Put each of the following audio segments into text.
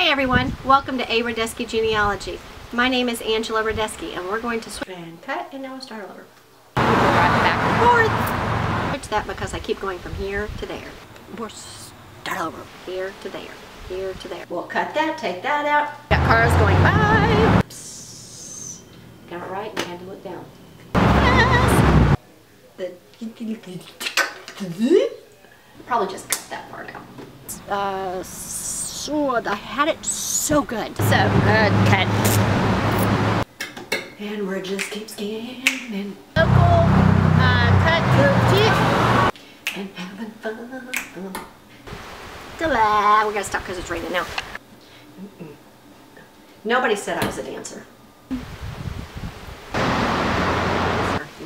Hey everyone, welcome to A. Rodesky Genealogy. My name is Angela Rodesky and we're going to switch and cut and now we'll start over. Back and forth. Switch that because I keep going from here to there. We're start over. Here to there. Here to there. We'll cut that, take that out. Got cars going by. Psst. Got it right and had to look down. Yes. The probably just cut that part out. Uh, so I had it so good. So good cut. And we're just keep scanning. Local uh, cut and having fun. Dela. We gotta stop because it's raining now. Mm -mm. Nobody said I was a dancer.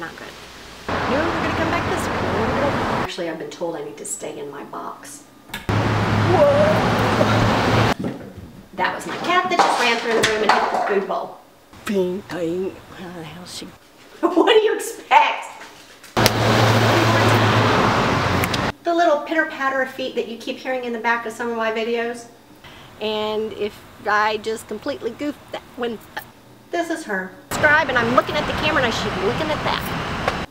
Not good. No, we're gonna come back this way. Actually, I've been told I need to stay in my box. Whoa. That was my cat that just ran through the room and hit the food bowl. Bing, bing. How the hell she? what do you expect? The little pitter patter of feet that you keep hearing in the back of some of my videos. And if I just completely goofed that when this is her. Subscribe and I'm looking at the camera and I should be looking at that.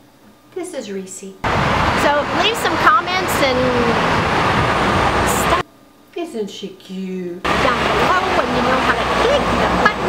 This is Reese. So leave some comments and. Isn't she cute? Down below and you know how to the buttons